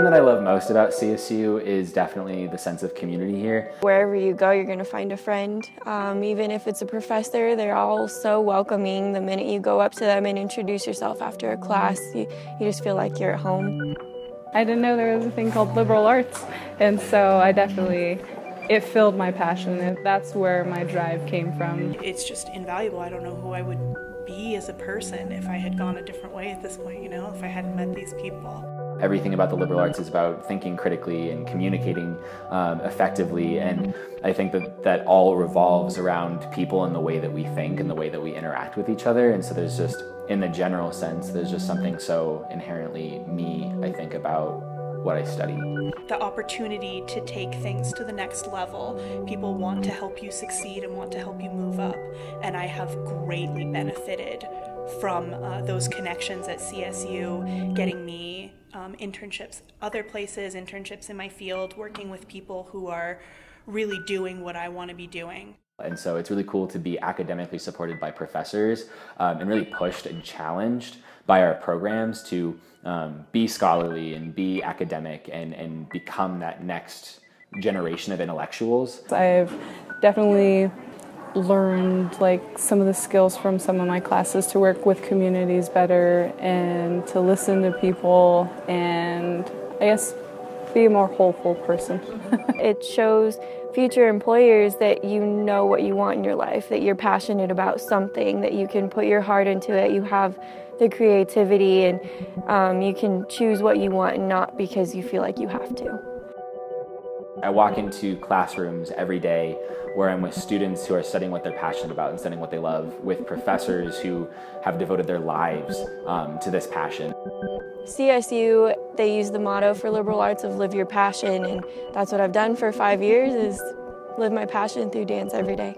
that I love most about CSU is definitely the sense of community here. Wherever you go, you're going to find a friend. Um, even if it's a professor, they're all so welcoming. The minute you go up to them and introduce yourself after a class, you, you just feel like you're at home. I didn't know there was a thing called liberal arts, and so I definitely it filled my passion. That's where my drive came from. It's just invaluable. I don't know who I would be as a person if I had gone a different way at this point, you know, if I hadn't met these people. Everything about the liberal arts is about thinking critically and communicating um, effectively, and I think that that all revolves around people and the way that we think and the way that we interact with each other. And so there's just, in the general sense, there's just something so inherently me, I think, about what I study. The opportunity to take things to the next level. People want to help you succeed and want to help you move up. And I have greatly benefited from uh, those connections at CSU, getting me um, internships other places, internships in my field, working with people who are really doing what I want to be doing. And so it's really cool to be academically supported by professors um, and really pushed and challenged by our programs to um, be scholarly and be academic and, and become that next generation of intellectuals. I've definitely learned like some of the skills from some of my classes to work with communities better and to listen to people and I guess be a more hopeful person. it shows future employers that you know what you want in your life, that you're passionate about something, that you can put your heart into it, you have the creativity, and um, you can choose what you want and not because you feel like you have to. I walk into classrooms every day where I'm with students who are studying what they're passionate about and studying what they love, with professors who have devoted their lives um, to this passion. CSU, they use the motto for liberal arts of live your passion, and that's what I've done for five years is live my passion through dance every day.